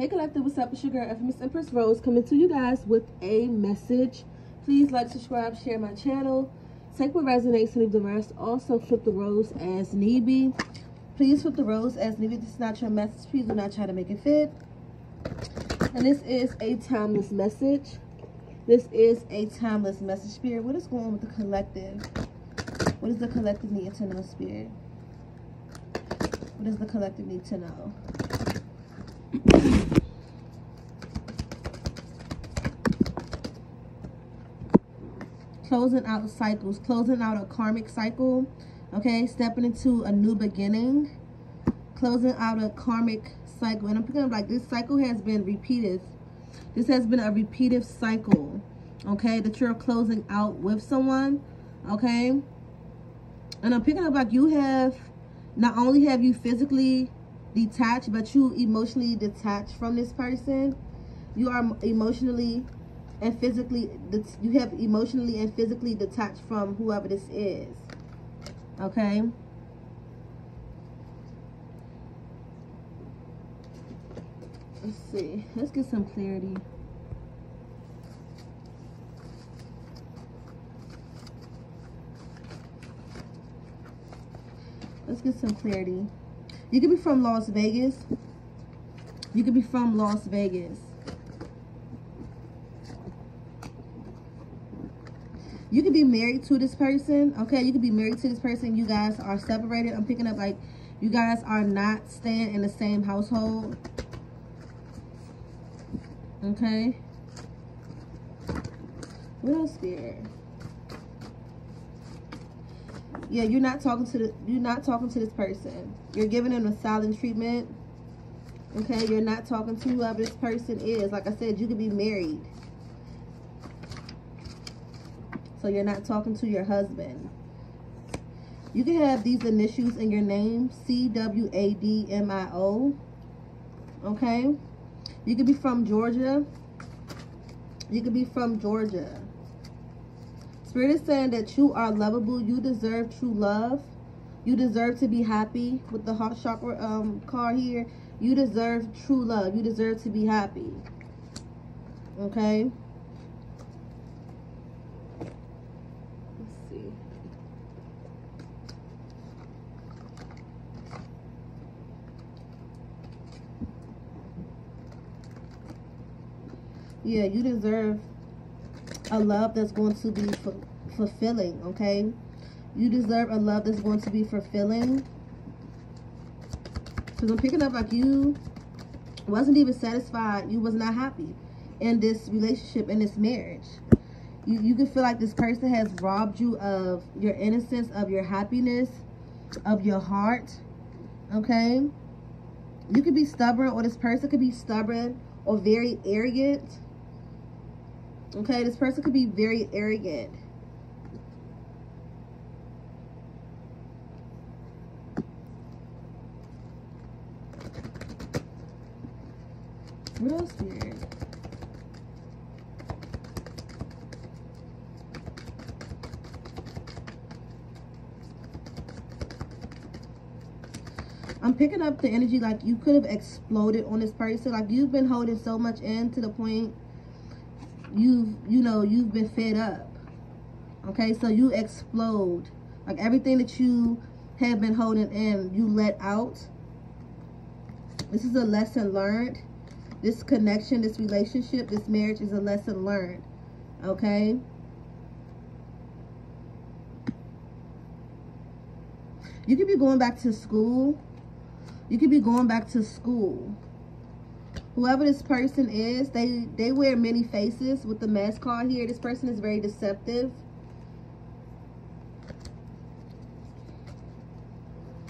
Hey Collective, what's up? It's your girl, Infamous Empress Rose, coming to you guys with a message. Please like, subscribe, share my channel. Take what resonates and leave the rest. Also, flip the rose as need be. Please flip the rose as need be. This is not your message. Please do not try to make it fit. And this is a timeless message. This is a timeless message, Spirit. What is going on with the collective? What does the collective need to know, Spirit? What does the collective need to know? Closing out cycles, closing out a karmic cycle, okay? Stepping into a new beginning, closing out a karmic cycle. And I'm picking up like this cycle has been repeated. This has been a repeated cycle, okay? That you're closing out with someone, okay? And I'm picking up like you have, not only have you physically detached, but you emotionally detached from this person. You are emotionally and physically, you have emotionally and physically detached from whoever this is. Okay? Let's see. Let's get some clarity. Let's get some clarity. You could be from Las Vegas. You could be from Las Vegas. You could be married to this person okay? You could be married to this person. You guys are separated. I'm picking up like you guys are not staying in the same household okay? What else spirit? Yeah you're not talking to the you're not talking to this person. You're giving them a silent treatment okay? You're not talking to whoever this person is. Like i said you could be married so you're not talking to your husband. You can have these initials in your name, C-W-A-D-M-I-O. Okay? You could be from Georgia. You could be from Georgia. Spirit is saying that you are lovable. You deserve true love. You deserve to be happy with the heart chakra um, card here. You deserve true love. You deserve to be happy. Okay? Yeah you deserve a love that's going to be fulfilling okay? You deserve a love that's going to be fulfilling. Because i'm picking up like you wasn't even satisfied you was not happy in this relationship in this marriage. You you can feel like this person has robbed you of your innocence of your happiness of your heart okay? You could be stubborn or this person could be stubborn or very arrogant Okay, this person could be very arrogant. What else here? I'm picking up the energy like you could have exploded on this person. Like you've been holding so much in to the point you've you know you've been fed up. Okay so you explode. Like everything that you have been holding in you let out. This is a lesson learned. This connection this relationship this marriage is a lesson learned. Okay? You could be going back to school. You could be going back to school whoever this person is, they, they wear many faces with the mask card here. This person is very deceptive.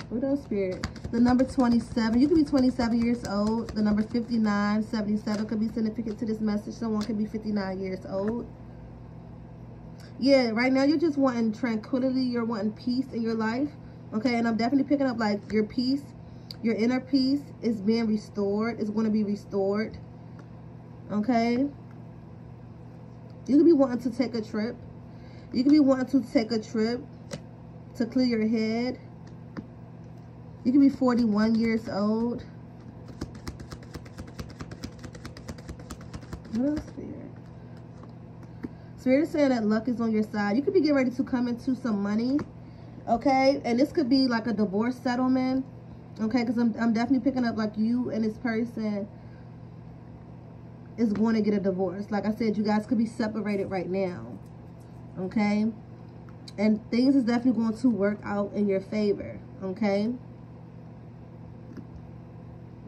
What else, Spirit? The number 27. You could be 27 years old. The number 59, 77 could be significant to this message. Someone could be 59 years old. Yeah, right now you're just wanting tranquility. You're wanting peace in your life. Okay, and I'm definitely picking up like your peace your inner peace is being restored. It's going to be restored. Okay? You could be wanting to take a trip. You could be wanting to take a trip to clear your head. You could be 41 years old. What else, Spirit? Spirit is saying that luck is on your side. You could be getting ready to come into some money. Okay? And this could be like a divorce settlement. Okay? Because I'm, I'm definitely picking up like you and this person is going to get a divorce. Like I said, you guys could be separated right now. Okay? And things is definitely going to work out in your favor. Okay?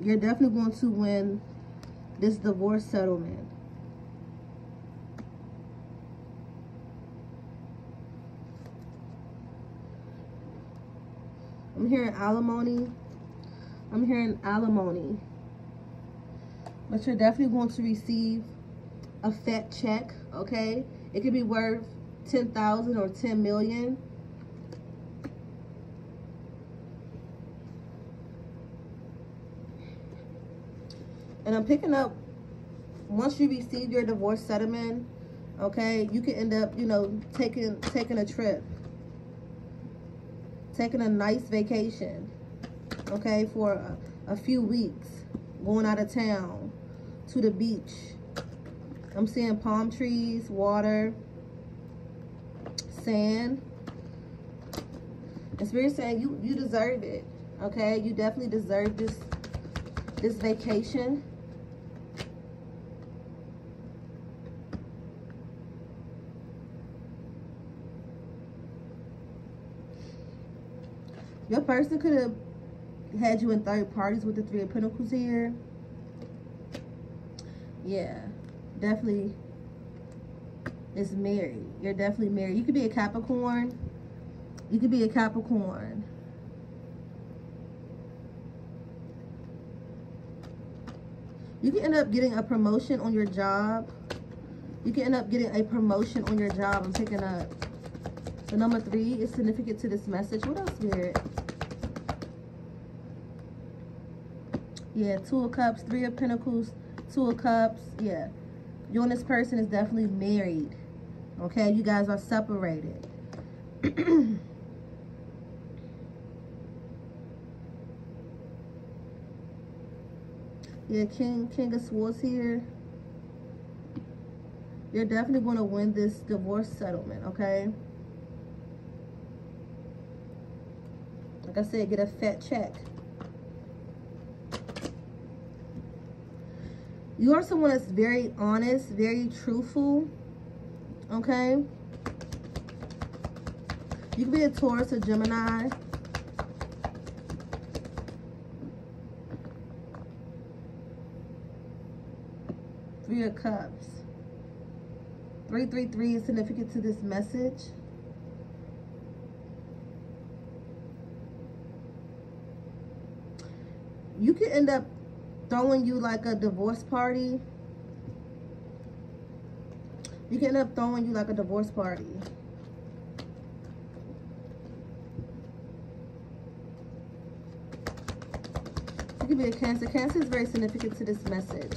You're definitely going to win this divorce settlement. I'm hearing alimony. I'm hearing alimony. But you're definitely going to receive a fat check, okay? It could be worth 10,000 or 10 million. And I'm picking up, once you receive your divorce settlement, okay, you can end up, you know, taking taking a trip. Taking a nice vacation, okay, for a, a few weeks. Going out of town to the beach. I'm seeing palm trees, water, sand. And Spirit saying you, you deserve it, okay? You definitely deserve this, this vacation. Your person could have had you in third parties with the Three of Pentacles here. Yeah, definitely is married. You're definitely married. You could be a Capricorn. You could be a Capricorn. You can end up getting a promotion on your job. You can end up getting a promotion on your job. I'm picking up. The number three is significant to this message. What else, Spirit? Yeah, Two of Cups, Three of Pentacles, Two of Cups. Yeah. You and this person is definitely married. Okay, you guys are separated. yeah, King King of Swords here. You're definitely going to win this divorce settlement, okay? Like I said, get a fat check. You are someone that's very honest, very truthful. Okay? You can be a Taurus or Gemini. Three of Cups. 333 is significant to this message. You can end up throwing you like a divorce party. You can end up throwing you like a divorce party. You could be a Cancer. Cancer is very significant to this message.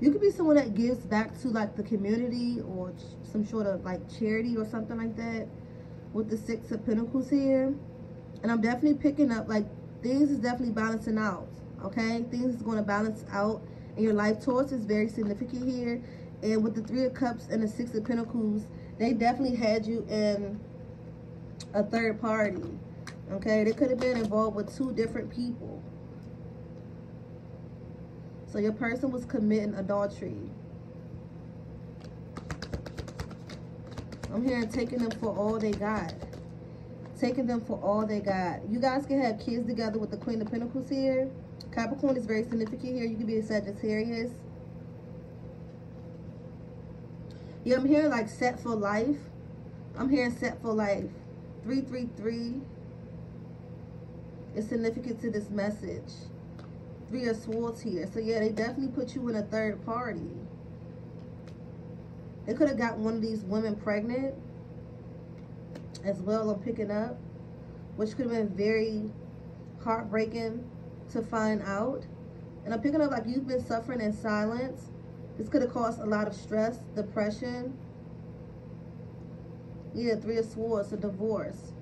You could be someone that gives back to like the community or some sort of like charity or something like that with the Six of Pentacles here. And I'm definitely picking up like things is definitely balancing out. Okay, things is going to balance out and your life. Taurus is very significant here. And with the Three of Cups and the Six of Pentacles, they definitely had you in a third party. Okay, they could have been involved with two different people. So your person was committing adultery. I'm hearing taking them for all they got. Taking them for all they got. You guys can have kids together with the Queen of Pentacles here. Capricorn is very significant here. You can be a Sagittarius. Yeah, I'm hearing like set for life. I'm hearing set for life. 333 is significant to this message three of swords here. So yeah, they definitely put you in a third party. They could have got one of these women pregnant as well I'm picking up. Which could have been very heartbreaking to find out. And I'm picking up like you've been suffering in silence. This could have caused a lot of stress, depression. Yeah, three of swords, a divorce.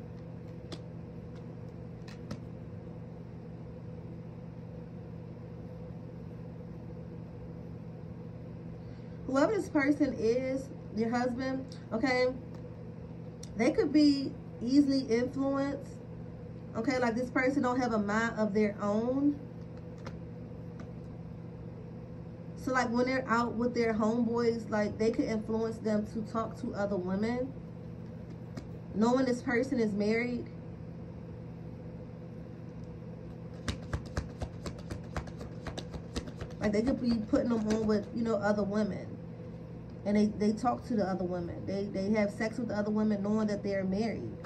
Whoever this person is, your husband, okay, they could be easily influenced. Okay, like this person don't have a mind of their own. So like when they're out with their homeboys, like they could influence them to talk to other women. Knowing this person is married. Like they could be putting them on with, you know, other women and they, they talk to the other women. They, they have sex with the other women knowing that they're married.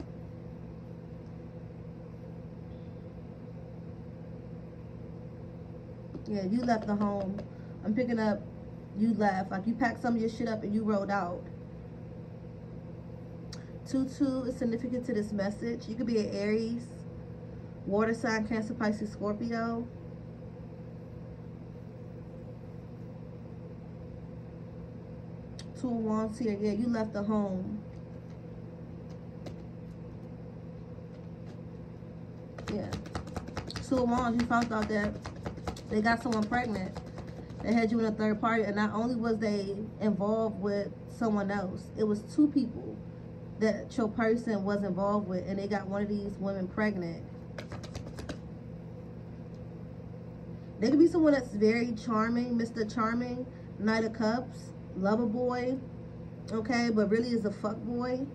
Yeah, you left the home. I'm picking up, you left. Like you packed some of your shit up and you rode out. 2-2 is significant to this message. You could be an Aries, water sign, Cancer, Pisces, Scorpio. Two Wands here. Yeah, you left the home. Yeah. Two Wands, you found out that they got someone pregnant. They had you in a third party. And not only was they involved with someone else, it was two people that your person was involved with. And they got one of these women pregnant. They could be someone that's very charming, Mr. Charming, Knight of Cups lover boy, okay, but really is a fuck boy.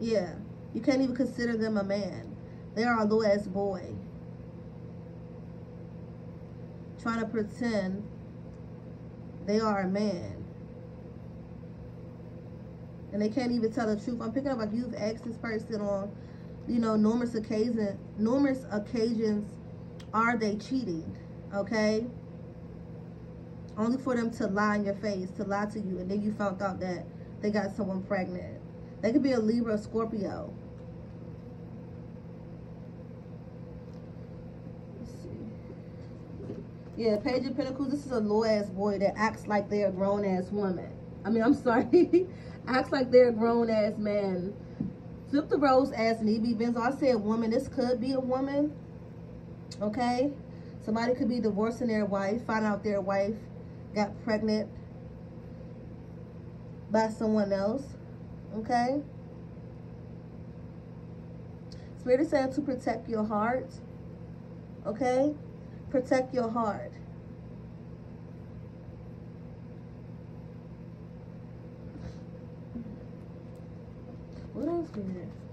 Yeah, you can't even consider them a man. They are a low ass boy. Trying to pretend they are a man. And they can't even tell the truth. I'm picking up like you've asked this person on, you know, numerous occasions, numerous occasions, are they cheating? Okay? Only for them to lie in your face, to lie to you, and then you found out that they got someone pregnant. They could be a Libra Scorpio. Yeah, Page of Pentacles, this is a low-ass boy that acts like they're a grown-ass woman. I mean, I'm sorry. acts like they're a grown-ass man. Flip the rose as an EB Benzo. I said woman. This could be a woman. Okay? Somebody could be divorcing their wife, find out their wife got pregnant by someone else. Okay? Spirit is saying to protect your heart. Okay? Protect your heart. What else is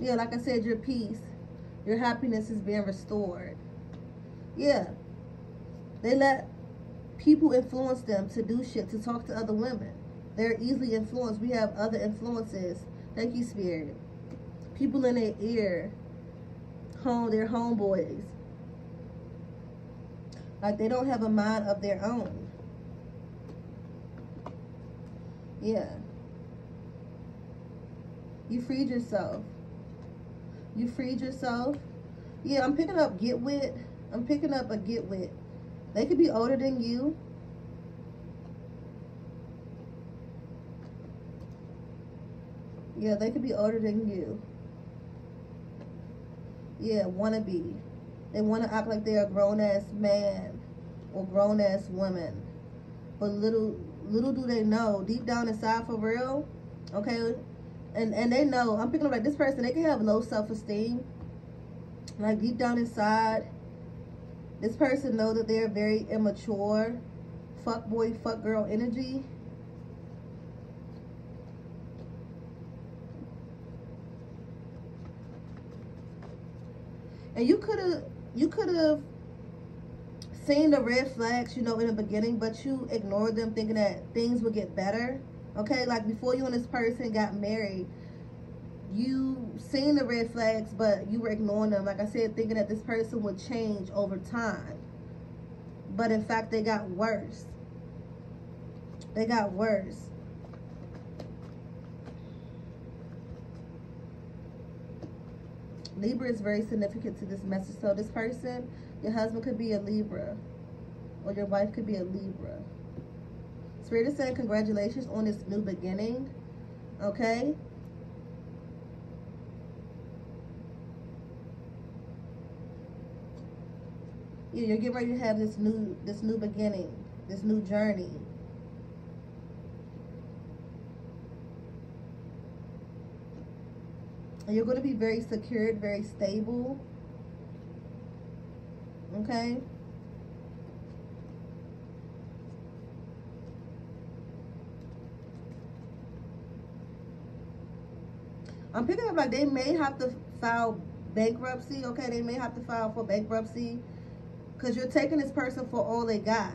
Yeah, like I said, your peace, your happiness is being restored. Yeah. They let people influence them to do shit, to talk to other women. They're easily influenced. We have other influences. Thank you, Spirit. People in their ear, home, their homeboys. Like they don't have a mind of their own. Yeah. You freed yourself. You freed yourself. Yeah, I'm picking up get wit. I'm picking up a get wit. They could be older than you. Yeah, they could be older than you. Yeah, wanna be. They want to act like they're a grown-ass man or grown-ass woman. But little little do they know, deep down inside for real, okay, and and they know I'm picking up like this person. They can have low self esteem, like deep down inside. This person know that they're very immature, fuck boy, fuck girl energy. And you could have, you could have seen the red flags, you know, in the beginning, but you ignored them thinking that things would get better. Okay, like before you and this person got married, you seen the red flags, but you were ignoring them. Like I said, thinking that this person would change over time. But in fact, they got worse. They got worse. Libra is very significant to this message. So this person, your husband could be a Libra. Or your wife could be a Libra. Spirit is saying congratulations on this new beginning. Okay? You're getting ready to have this new this new beginning, this new journey. And you're going to be very secured, very stable. Okay? I'm picking up like they may have to file bankruptcy. Okay, they may have to file for bankruptcy because you're taking this person for all they got.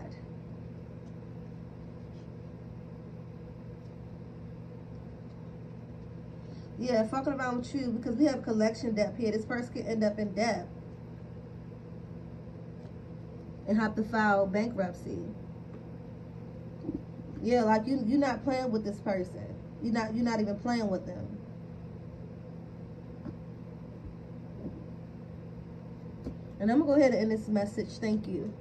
Yeah, fucking around with you because we have collection debt here. This person could end up in debt and have to file bankruptcy. Yeah, like you you're not playing with this person. You're not you're not even playing with them. And I'm to go ahead and end this message. Thank you.